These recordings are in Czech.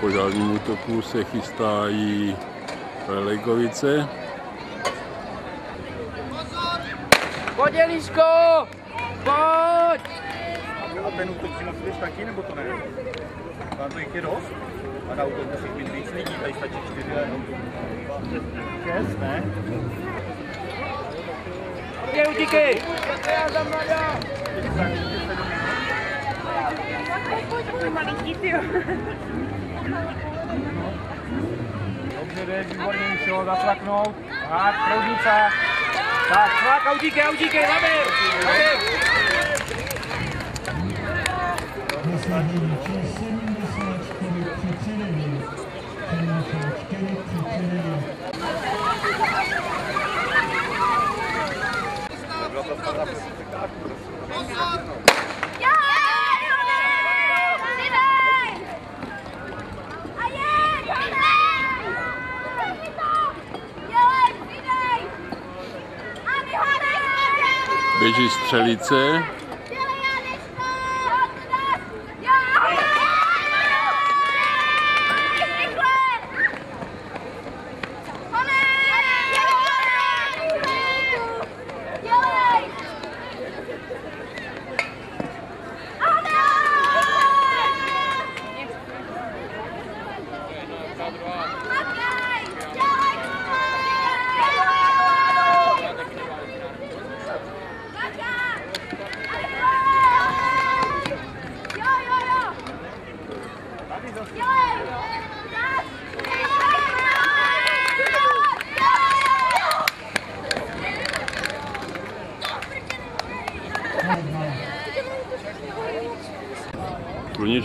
požárním útoku se chystají Lelekovice. Pojď, Eliško! Pojď! A ten útok si musíš taky, nebo to ne? Tam to jich je dost? A na útok musíš mít víc lidí, tady stačí čtyři jenom. Šest, ne? Pojď, utíkej! Dobře, jdeš, výborně, Malinquísimo. Dobře, výborný šel, zatlaknout. A Proudica. Tak, chlap, autíky, autíky, hlavy. Dosažení čas 74 39. 74 39. Pozor! Běží střelice.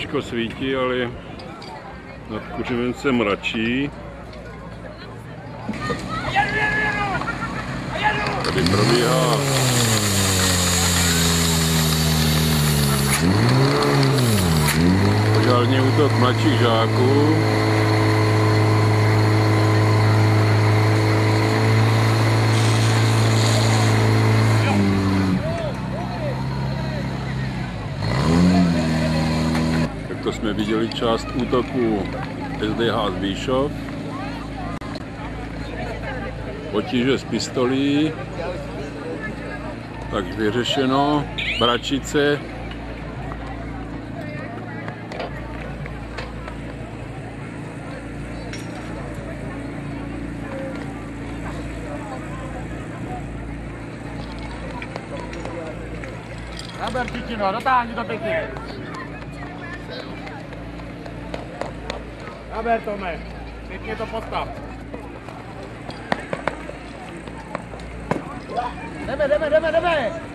Sluníčko svítí, ale nad Kuřivem se mračí. Tady probíhá požární útok mladších žáků. Tak to jsme viděli část útoku SDH Zbíšov. Potíže z pistolí. Tak vyřešeno. Bračice. Naber Titino, dotáhni to pěkně. Naber Tome, pěkně to postav. Jdeme, jdeme, jdeme, jdeme!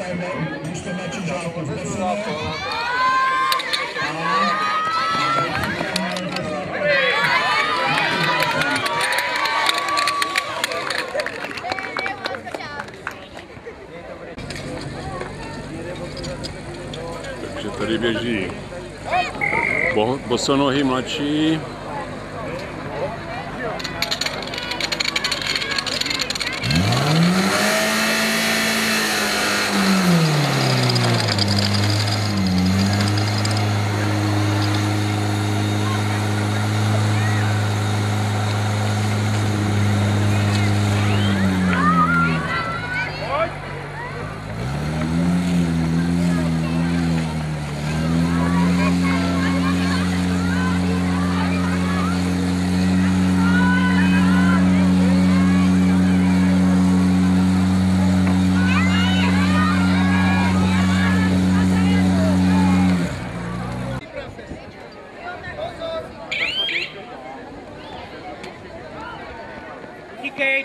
Chystáme místo mladších žáků v Beseně. Takže tady běží bo- bosonohy mladší.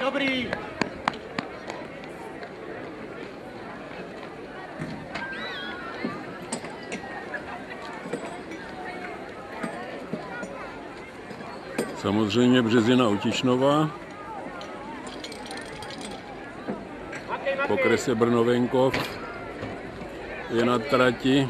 dobrý. Samozřejmě Březina Utišnová. Pokrese Brnovenkov. Je na trati.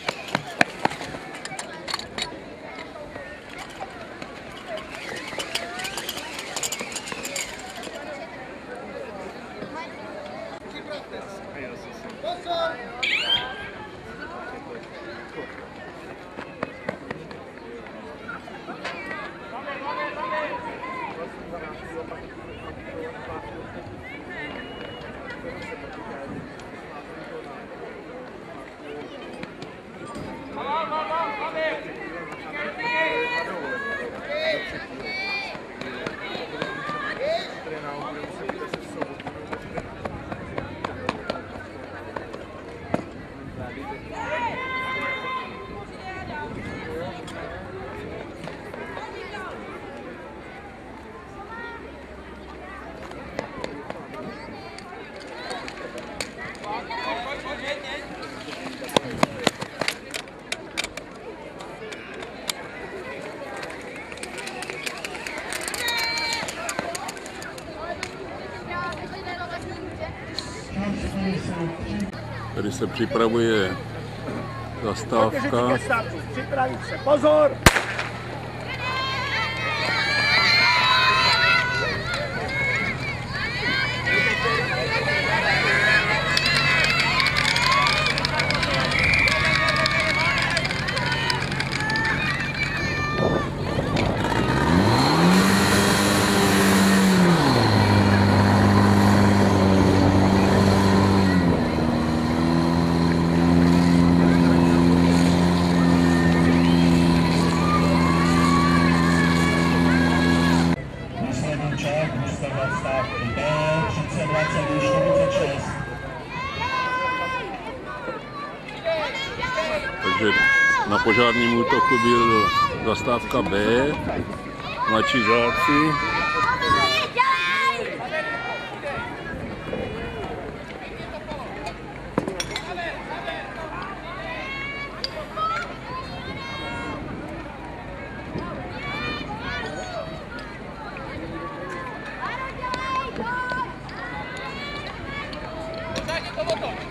Tady se připravuje zastávka. Připravit se, pozor! požárním útoku byl zastávka B, mladší žáci. Come on.